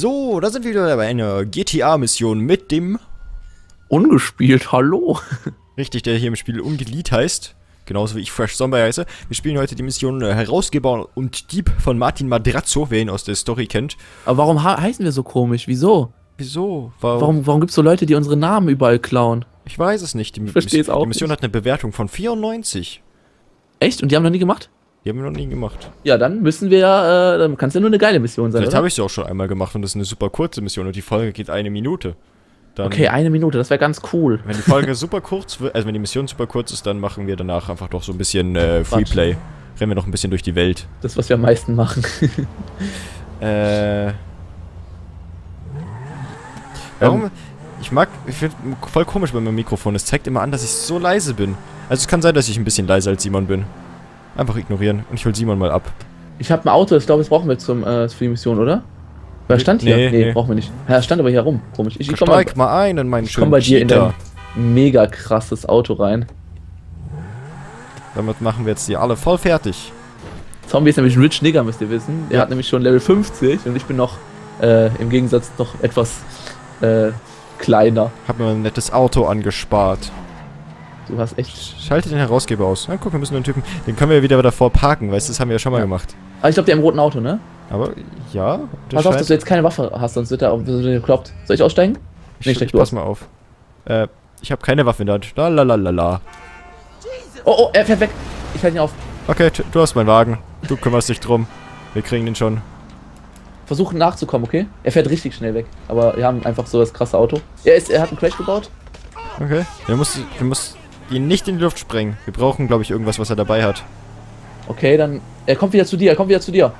So, da sind wir wieder bei einer GTA-Mission mit dem... Ungespielt, hallo. Richtig, der hier im Spiel Ungelied heißt. Genauso wie ich Fresh Zombie heiße. Wir spielen heute die Mission äh, Herausgeber und Dieb von Martin Madrazzo, wer ihn aus der Story kennt. Aber warum heißen wir so komisch? Wieso? Wieso? Warum, warum, warum gibt es so Leute, die unsere Namen überall klauen? Ich weiß es nicht. Die, Versteh's auch die Mission nicht. hat eine Bewertung von 94. Echt? Und die haben noch nie gemacht? Die haben wir noch nie gemacht. Ja, dann müssen wir ja, äh, dann kann es ja nur eine geile Mission sein, Vielleicht oder? habe ich sie auch schon einmal gemacht und das ist eine super kurze Mission und die Folge geht eine Minute. Dann, Okay, eine Minute, das wäre ganz cool. Wenn die Folge super kurz wird, also wenn die Mission super kurz ist, dann machen wir danach einfach doch so ein bisschen äh, Freeplay. Rennen wir noch ein bisschen durch die Welt. Das, was wir am meisten machen. Äh. Warum? Ich mag, ich finde voll komisch bei meinem Mikrofon. Es zeigt immer an, dass ich so leise bin. Also es kann sein, dass ich ein bisschen leiser als Simon bin. Einfach ignorieren. Und ich hol Simon mal ab. Ich habe ein Auto, ich glaube, das brauchen wir zum, äh, für die Mission, oder? Weil stand hier? Nee, Nee, nee. brauchen wir nicht. Ja, stand aber hier rum. Komisch. Ich, ich komme Steig mal ein in meinen ich komm bei dir in dein mega krasses Auto rein. Damit machen wir jetzt die alle voll fertig. Zombie ist nämlich ein Rich Nigger, müsst ihr wissen. Der Ja. hat nämlich schon Level 50 und ich bin noch äh, im Gegensatz noch etwas äh, kleiner. Hab mir ein nettes Auto angespart. Du hast echt. Schalte den Herausgeber aus. Na, guck, wir müssen einen Typen. Den können wir wieder davor parken, weißt du, das haben wir ja schon mal Ja. gemacht. Aber ich glaube, der im roten Auto, ne? Aber ja, Pass auf, dass du jetzt keine Waffe hast, sonst wird er auf- er gekloppt. Soll ich aussteigen? Ich, Nee, ich du pass mal auf. Äh, ich habe keine Waffe in der Hand. Lalalala. Oh, oh, er fährt weg. Ich halte ihn auf. Okay, du hast meinen Wagen. Du kümmerst dich drum. Wir kriegen den schon. Versuchen nachzukommen, okay? Er fährt richtig schnell weg. Aber wir haben einfach so das krasse Auto. Er, ist, er hat einen Crash gebaut. Okay. Du musst, du musst ihn nicht in die Luft sprengen. Wir brauchen, glaube ich, irgendwas, was er dabei hat. Okay, dann. Er kommt wieder zu dir, er kommt wieder zu dir.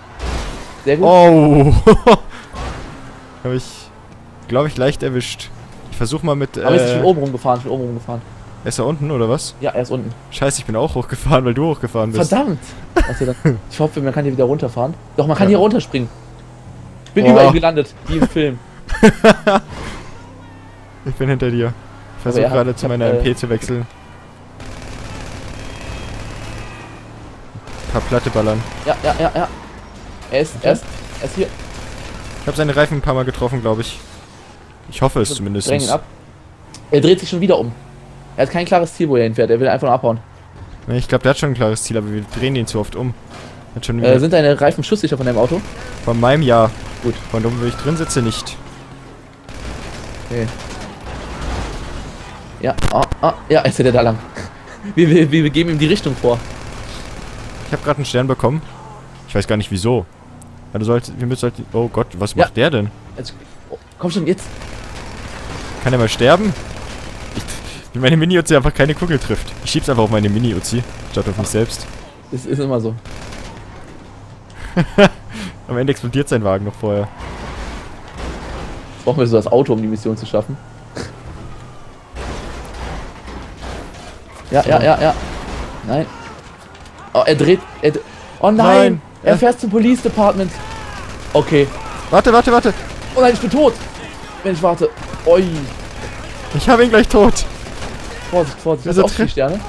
Sehr gut. Oh! Habe ich, glaube ich, leicht erwischt. Ich versuche mal mit. Aber er ist schon Äh, oben rumgefahren, schon oben rumgefahren. ist er unten oder was? Ja, er ist unten. Scheiße, ich bin auch hochgefahren, weil du hochgefahren bist. Verdammt! Also ich hoffe, man kann hier wieder runterfahren. Doch, man kann Ja. hier runterspringen. Ich bin Oh. über ihm gelandet, wie im Film. Ich bin hinter dir. Ich versuche er gerade zu hab, meiner äh, MP zu wechseln. Paar Platte ballern. Ja, ja, ja, ja. Er ist, er ist, er ist hier. Ich habe seine Reifen ein paar Mal getroffen, glaube ich. Ich hoffe es zumindest. Ab. Er dreht sich schon wieder um. Er hat kein klares Ziel, wo er hinfährt. Er will einfach nur abhauen. Nee, Ich glaube, der hat schon ein klares Ziel, aber wir drehen ihn zu oft um. Hat schon wieder Äh, sind deine Reifen schusssicher von deinem Auto? von meinem Jahr. Gut. Von dem, wo ich drin sitze, nicht. Okay. Ja, ah, ah, ja, jetzt ist er da lang. Wir, wir, wir geben ihm die Richtung vor. Ich habe gerade einen Stern bekommen. Ich weiß gar nicht wieso. Ja, du solltest, wir müssen sollten, oh Gott, was Ja. macht der denn? Jetzt, oh, komm schon, jetzt. Kann er mal sterben? Ich, meine Mini-Uzi einfach keine Kugel trifft. Ich schieb's einfach auf meine Mini-Uzi, statt auf mich selbst. Es ist immer so. Am Ende explodiert sein Wagen noch vorher. Jetzt brauchen wir so das Auto, um die Mission zu schaffen. Ja, ja, ja, ja. Nein. Oh, er dreht. Er, oh nein! Nein. Er Ja. fährt zum Police Department. Okay. Warte, warte, warte. Oh nein, ich bin tot! Wenn ich warte. Oi. Ich habe ihn gleich tot. Vorsicht, Vorsicht. Das auch vier Sterne.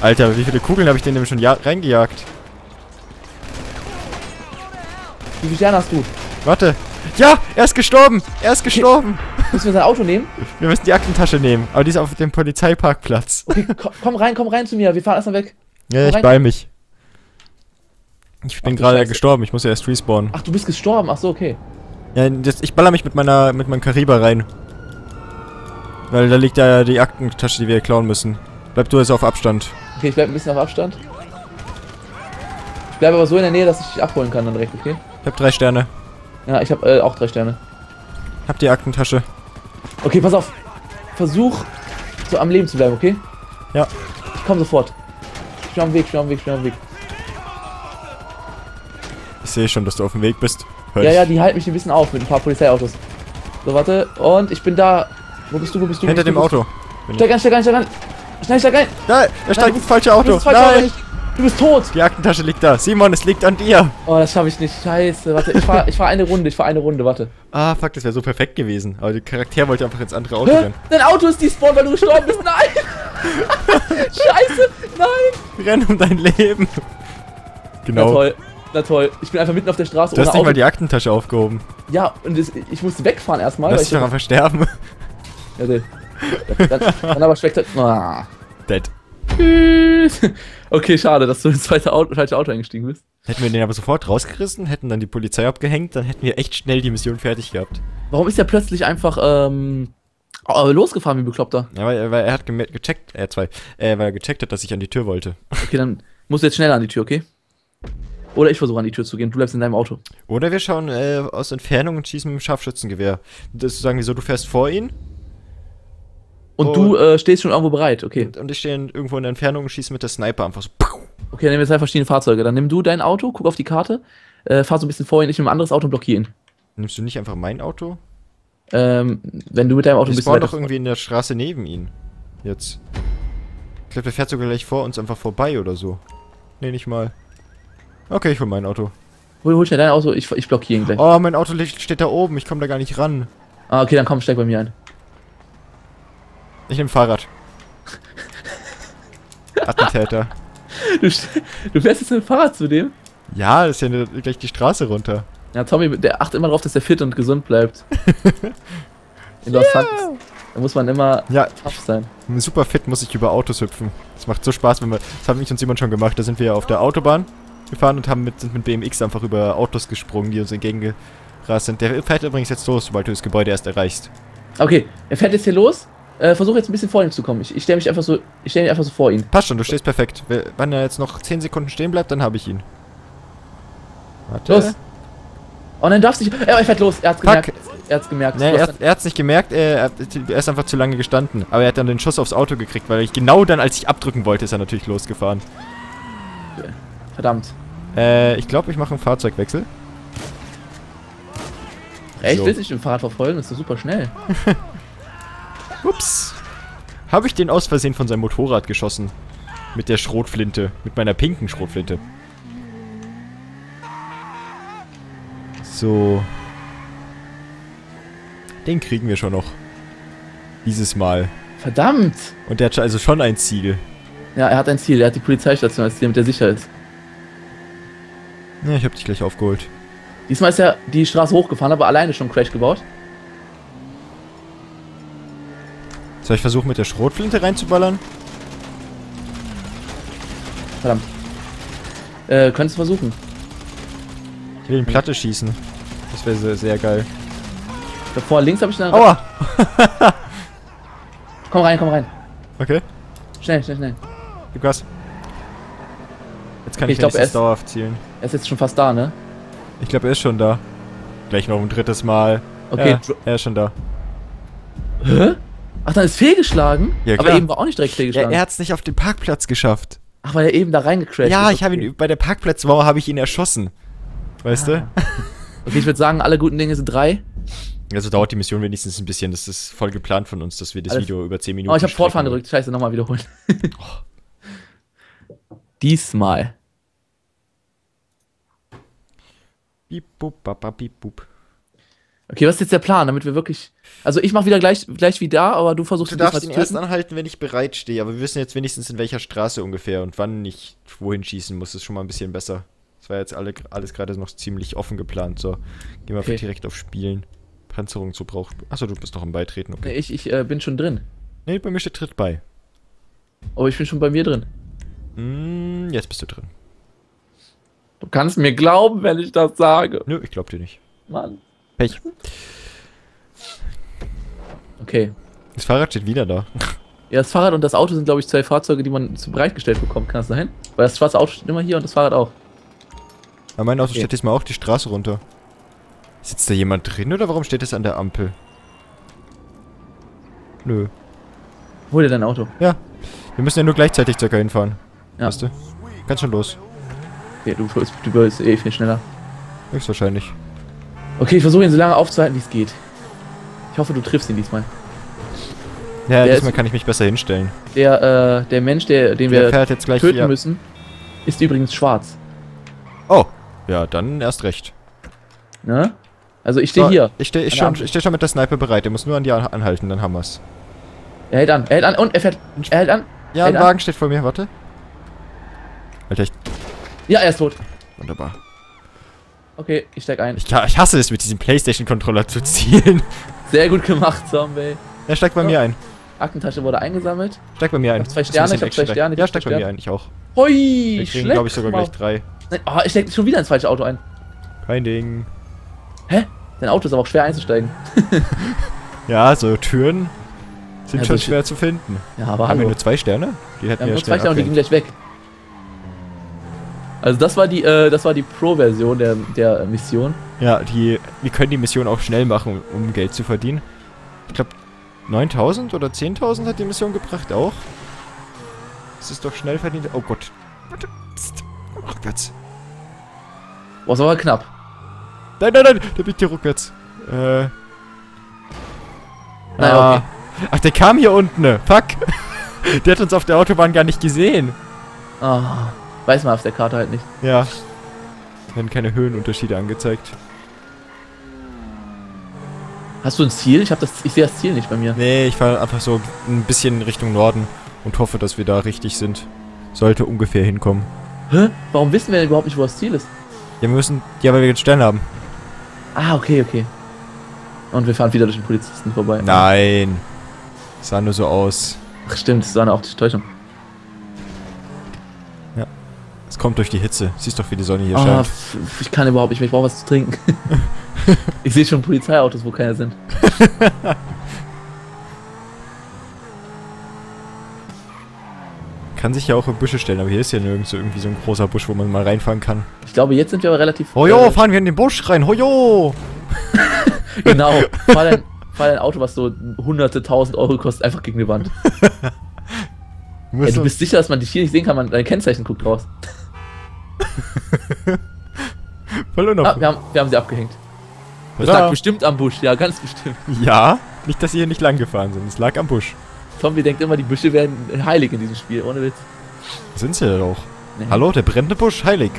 Alter, wie viele Kugeln habe ich denn dem schon ja reingejagt? Wie viele Sterne hast du? Warte. Ja, er ist gestorben. Er ist gestorben. Müssen wir sein Auto nehmen? Wir müssen die Aktentasche nehmen. Aber die ist auf dem Polizeiparkplatz. Okay, ko komm rein, komm rein zu mir. Wir fahren erstmal weg. Ja, ich bei mich. Ich bin gerade gestorben. Ich muss ja erst respawnen. Ach, du bist gestorben. Ach so, okay. Ja, das, ich baller mich mit meiner mit meinem Kariber rein. Weil da liegt ja die Aktentasche, die wir klauen müssen. Bleib du jetzt auf Abstand. Okay, ich bleib ein bisschen auf Abstand. Ich bleibe aber so in der Nähe, dass ich dich abholen kann dann direkt, okay? Ich hab drei Sterne. Ja, ich habe äh, auch drei Sterne. Hab die Aktentasche. Okay, pass auf. Versuch, so am Leben zu bleiben, okay? Ja. Ich komm sofort. Ich bin am Weg, ich bin am Weg, ich bin am Weg. Ich sehe schon, dass du auf dem Weg bist. Hör Ja, ich. ja, die halten mich ein bisschen auf mit ein paar Polizeiautos. So, warte. Und ich bin da. Wo bist du, wo bist du? Hinter wo dem bist du? Auto. Steig ein, steig ein, steig ein. Schnell, steig ein. Nein, er steigt du ins falsche Du Auto. bist falsch, Nein, Auto. Du bist tot. die Aktentasche liegt da. Simon, es liegt an dir. Oh, das schaffe ich nicht. Scheiße, warte. Ich fahr, ich fahr eine Runde, ich fahr eine Runde, warte. Ah, fuck, das wäre so perfekt gewesen. Aber der Charakter wollte einfach ins andere Auto Hä? rennen. Dein Auto ist despawned, weil du gestorben bist. Nein! Scheiße! Nein! Renn um dein Leben. Na Genau. toll. Na toll, ich bin einfach mitten auf der Straße Du hast nicht mal die Aktentasche aufgehoben. Ja, und das, ich musste wegfahren erstmal. Lass weil dich doch einfach sterben. ja, nee. dann, dann aber schmeckt halt. Ah. Dead. Tschüss. Okay, schade, dass du ins zweite Auto, falsche Auto eingestiegen bist. Hätten wir den aber sofort rausgerissen, hätten dann die Polizei abgehängt, dann hätten wir echt schnell die Mission fertig gehabt. Warum ist der plötzlich einfach ähm, äh, losgefahren wie bekloppter? Ja, weil, weil er hat gecheckt, er zwei, äh, weil er gecheckt hat, dass ich an die Tür wollte. Okay, dann musst du jetzt schneller an die Tür, okay? Oder ich versuche an die Tür zu gehen. Du bleibst in deinem Auto. Oder wir schauen äh, aus Entfernung und schießen mit dem Scharfschützengewehr. Das ist sagen wir so, du fährst vor ihn Und Oh. du äh, stehst schon irgendwo bereit, okay. und, und ich stehe in- irgendwo in der Entfernung und schieße mit der Sniper einfach so. Okay, dann nehmen wir zwei verschiedene Fahrzeuge. Dann nimm du dein Auto, guck auf die Karte, äh, fahr so ein bisschen vor ihn, ich nehme ein anderes Auto und blockiere ihn. Nimmst du nicht einfach mein Auto? Ähm, wenn du mit deinem Auto ein Ich bisschen spawn weiter doch irgendwie in der Straße neben ihn. Jetzt. Ich glaube, der fährt sogar gleich vor uns einfach vorbei oder so. Nee, nicht mal. Okay, ich hol mein Auto. Hol, hol schnell dein Auto, ich, ich blockiere ihn gleich. Oh, mein Auto steht da oben. Ich komme da gar nicht ran. Ah, okay, dann komm, steig bei mir ein. Ich nehme Fahrrad. Attentäter. Du, du fährst jetzt mit dem Fahrrad zu dem? Ja, das ist ja ne- gleich die Straße runter. Ja, Tommy, der achtet immer darauf, dass er fit und gesund bleibt. In Los Santos. Da muss man immer Ja, tough sein. super fit muss ich über Autos hüpfen. Das macht so Spaß, wenn wir. Das haben ich und Simon schon gemacht. Da sind wir auf der Autobahn gefahren und haben mit, sind mit BMX einfach über Autos gesprungen, die uns entgegengerast sind. Der fährt übrigens jetzt los, sobald du das Gebäude erst erreichst. Okay, er fährt jetzt hier los. Äh, versuch jetzt ein bisschen vor ihm zu kommen. Ich, ich stelle mich einfach so, ich stelle mich einfach so vor ihn. Passt schon, du stehst perfekt. Wenn er jetzt noch 10 Sekunden stehen bleibt, dann habe ich ihn. Warte. Los. Oh nein, darfst nicht. Er, er fährt los. Er hat's Fuck. gemerkt. Er hat's gemerkt. Nee, Du er, er hat's nicht gemerkt, er, er ist einfach zu lange gestanden. Aber er hat dann den Schuss aufs Auto gekriegt, weil ich genau dann, als ich abdrücken wollte, ist er natürlich losgefahren. dann, verdammt. Äh, ich glaube, ich mache einen Fahrzeugwechsel. Echt? So. Willst du dich dem Fahrrad verfolgen? Das ist doch super schnell. Ups. Habe ich den aus Versehen von seinem Motorrad geschossen. Mit der Schrotflinte. Mit meiner pinken Schrotflinte. So. Den kriegen wir schon noch. Dieses Mal. Verdammt! Und der hat also schon ein Ziel. Ja, er hat ein Ziel. Er hat die Polizeistation als Ziel, damit er sicher ist. Ja, ich hab dich gleich aufgeholt. Diesmal ist er die Straße hochgefahren, aber alleine schon Crash gebaut. Soll ich versuchen, mit der Schrotflinte reinzuballern? Verdammt. Äh, könntest du versuchen. Ich will ihn Platte schießen. Das wäre sehr, sehr geil. Da vorne links habe ich dann. Aua! Komm rein, komm rein. Okay, Schnell, schnell, schnell. gib Gas. Jetzt kann Okay, ich, ich glaub, ist- dauerhaft zielen. Er ist jetzt schon fast da, ne? Ich glaube, er ist schon da. Gleich noch ein drittes Mal. Okay. Ja, er ist schon da. Hä? Ach, dann ist fehlgeschlagen? Ja, Aber klar. eben war auch nicht direkt Ja, fehlgeschlagen. er hat es nicht auf den Parkplatz geschafft. Ach, weil er eben da reingecrashed ja, ist. ich habe ihn bei der Parkplatzmauer habe ich ihn erschossen. Weißt Ah. Okay, ich würde sagen, alle guten Dinge sind drei. du? Also dauert die Mission wenigstens ein bisschen. Das ist voll geplant von uns, dass wir das Alles- Video über 10 Minuten Oh, ich habe Fortfahren gedrückt. Scheiße, nochmal wiederholen. Diesmal. Bip, bup, bap, bip, bup. Okay, was ist jetzt der Plan, damit wir wirklich. Also ich mach wieder gleich, gleich wie da, aber du versuchst Du darfst ihn erst anhalten, wenn ich bereit stehe. Aber wir wissen jetzt wenigstens in welcher Straße ungefähr und wann ich wohin schießen muss. Das ist schon mal ein bisschen besser. Das war jetzt alle, alles gerade noch ziemlich offen geplant. So, gehen wir Okay. direkt auf Spielen. Panzerung zu braucht. Achso, du bist noch am Beitreten, okay. Ich, ich äh, bin schon drin. Nee, bei mir steht Tritt bei. Aber ich bin schon bei mir drin. Hm, jetzt bist du drin. Du kannst mir glauben, wenn ich das sage. Nö, ich glaub dir nicht. Mann. Pech. Okay. Das Fahrrad steht wieder da. Ja, das Fahrrad und das Auto sind, glaube ich, zwei Fahrzeuge, die man zu bereitgestellt bekommt. Kann das sein? Weil das schwarze Auto steht immer hier und das Fahrrad auch. Aber mein Auto Okay. steht diesmal auch die Straße runter. Sitzt da jemand drin oder warum steht es an der Ampel? Nö. Hol dir dein Auto. Ja. Wir müssen ja nur gleichzeitig circa hinfahren. Ja. Weißt du? Kannst schon los. Okay, du, du, bist eh viel schneller. Höchstwahrscheinlich. Okay, ich versuche ihn so lange aufzuhalten, wie es geht. Ich hoffe, du triffst ihn diesmal. Ja, Der diesmal ist- kann ich mich besser hinstellen. Der, äh, der Mensch, der, den Der wir jetzt töten ja. müssen, ist übrigens schwarz. Oh. Ja, dann erst recht. Ne? Also ich stehe So, hier. Ich stehe ich An schon, ich steh schon mit der Sniper bereit. Der muss nur an an- anhalten, dann haben wir's. Er hält an, er hält an und er fährt. Er hält an. Ja, Hält ein an. Wagen steht vor mir, warte. Alter, ich... Ja, er ist tot. Wunderbar. Okay, ich steig ein. Ich, ich hasse es, mit diesem Playstation-Controller zu zielen. Sehr gut gemacht, Zombie. Er steigt bei Ja. mir ein. Aktentasche wurde eingesammelt. Steig bei mir ein. hab zwei Sterne, ich hab zwei Sterne, ich Ja, steig bei mir ein. Ich auch. Hui, Wir kriegen, glaube ich, sogar gleich drei. Nein, oh, ich steck schon wieder ins falsche Auto ein. Kein Ding. Hä? Dein Auto ist aber auch schwer einzusteigen. Ja, so Türen sind Ja, schon so schwer zu finden. Ja, aber Haben wir hallo. nur zwei Sterne? Die hätten Wir haben wir nur zwei Sterne und die gehen gleich weg. Also das war die, äh, das war die Pro-Version der, der Mission. Ja, die, wir können die Mission auch schnell machen, um Geld zu verdienen. Ich glaube, 9000 oder 10.000 hat die Mission gebracht auch. Das ist doch schnell verdient. Oh Gott. Rückwärts. Boah, ist aber knapp. Nein, nein, nein, der biegt hier rückwärts. Äh. Naja, ah. okay. Ach, der kam hier unten. ne? Fuck. der hat uns auf der Autobahn gar nicht gesehen. Ah, weiß man auf der Karte halt nicht. Ja. Werden keine Höhenunterschiede angezeigt. Hast du ein Ziel? Ich, hab das, ich sehe das Ziel nicht bei mir. Nee, ich fahre einfach so ein bisschen Richtung Norden und hoffe, dass wir da richtig sind. Sollte ungefähr hinkommen. Hä? Warum wissen wir denn überhaupt nicht, wo das Ziel ist? Ja, wir müssen. Ja, weil wir jetzt Stern haben. Ah, okay, okay. Und wir fahren wieder durch den Polizisten vorbei. Nein. Sah nur so aus. Ach, stimmt, das war eine optische Täuschung. Es kommt durch die Hitze. Siehst doch, wie die Sonne hier Ah, scheint. ich kann überhaupt nicht mehr, ich brauche was zu trinken. ich sehe schon Polizeiautos, wo keine sind. Kann sich ja auch in Büsche stellen, aber hier ist ja nirgends so irgendwie so ein großer Busch, wo man mal reinfahren kann. Ich glaube, jetzt sind wir aber relativ... Hojo, äh, fahren wir in den Busch rein. Hojo! Genau. Fahr dein, fahr dein Auto, was so hunderte, tausend Euro kostet, einfach gegen die Wand. Ja, müssen du bist sicher, dass man dich hier nicht sehen kann, man dein Kennzeichen guckt raus. voll Ah, wir haben, wir haben sie abgehängt. Das Tada. lag bestimmt am Busch, ja, ganz bestimmt. Ja, nicht, dass sie hier nicht lang gefahren sind. Es lag am Busch. Zombie denkt immer, die Büsche wären heilig in diesem Spiel, ohne Witz. Sind sie ja auch. Nee. Hallo, der brennende Busch, heilig.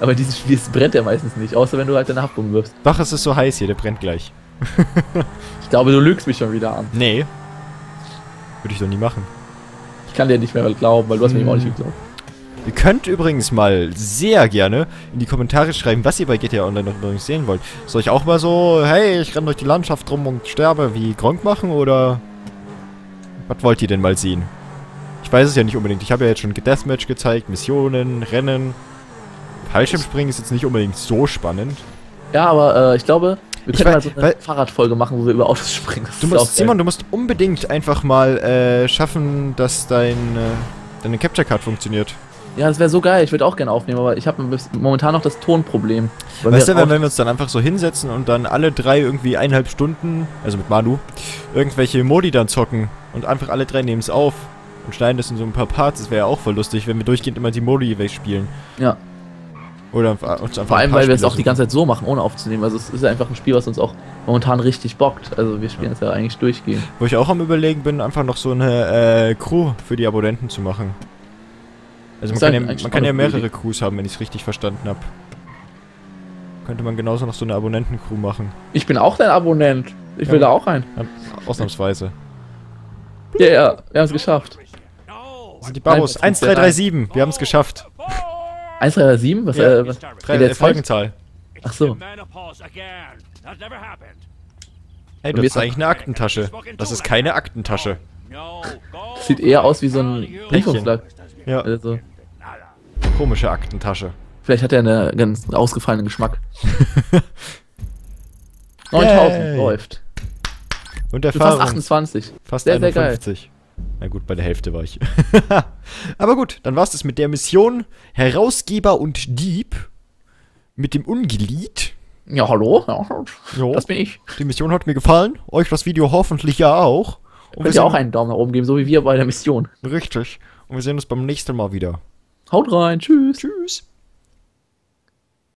Aber in diesem Spiel brennt er meistens nicht, außer wenn du halt deine Haftbombe wirfst. Doch, es ist so heiß hier, der brennt gleich. Ich glaube, du lügst mich schon wieder an. Nee. Würde ich doch nie machen. Ich kann dir nicht mehr glauben, weil du hast mir Hm. eben auch nicht geglaubt. Ihr könnt übrigens mal sehr gerne in die Kommentare schreiben, was ihr bei GTA Online noch übrigens sehen wollt. Soll ich auch mal so, hey, ich renne durch die Landschaft rum und sterbe wie Gronk machen oder was wollt ihr denn mal sehen? Ich weiß es ja nicht unbedingt. Ich habe ja jetzt schon Deathmatch gezeigt, Missionen, Rennen. Fallschirmspringen ist jetzt nicht unbedingt so spannend. Ja, aber äh, ich glaube, wir können mal so eine Fahrradfolge machen, wo wir über Autos springen. Das Du musst. Simon, du musst unbedingt einfach mal äh, schaffen, dass dein, äh, deine Capture Card funktioniert. Ja, das wäre so geil. Ich würde auch gerne aufnehmen, aber ich habe momentan noch das Tonproblem. Weißt du, wenn, wir uns dann einfach so hinsetzen und dann alle drei irgendwie eineinhalb Stunden, also mit Manu, irgendwelche Modi dann zocken und einfach alle drei nehmen es auf und schneiden das in so ein paar Parts, das wäre ja auch voll lustig, wenn wir durchgehend immer die Modi wegspielen. Ja. Oder uns einfach Vor ein allem, paar weil wir es auch die ganze Zeit so machen, ohne aufzunehmen. Also es ist ja einfach ein Spiel, was uns auch momentan richtig bockt. Also wir spielen es ja eigentlich durchgehend. Wo ich auch am überlegen bin, einfach noch so eine äh, Crew für die Abonnenten zu machen. Also man kann, ja, man kann ja mehrere Crews haben, wenn ich es richtig verstanden habe. Könnte man genauso noch so eine Abonnenten-Crew machen. Ich bin auch dein Abonnent. Ich will Ja. da auch rein. Ja, ausnahmsweise. Ja, ja, wir haben es geschafft. Das sind die Barros. Nein, 1337. Wir haben es geschafft. 137? Was, Ja. äh, was Drei, geht äh? Folgenzahl. Ach so. Hey, Und das ist eigentlich eine Aktentasche. Das ist keine Aktentasche. Das sieht eher aus wie so ein Briefumschlag. Ja, Also, komische Aktentasche. vielleicht hat er einen ganz ausgefallenen Geschmack. 9000 Yay. läuft. Und Du fast Erfahrung. 28. Fast Sehr, sehr geil. 51. Na gut, bei der Hälfte war ich. Aber gut, dann war's das mit der Mission Herausgeber und Dieb. Mit dem Ungelied. Ja, hallo? Ja, Jo, das bin ich. die Mission hat mir gefallen. Euch das Video hoffentlich ja auch. Und Könnt ihr auch einen Daumen nach oben geben, so wie wir bei der Mission. Richtig. Und wir sehen uns beim nächsten Mal wieder. Haut rein, tschüss. Tschüss.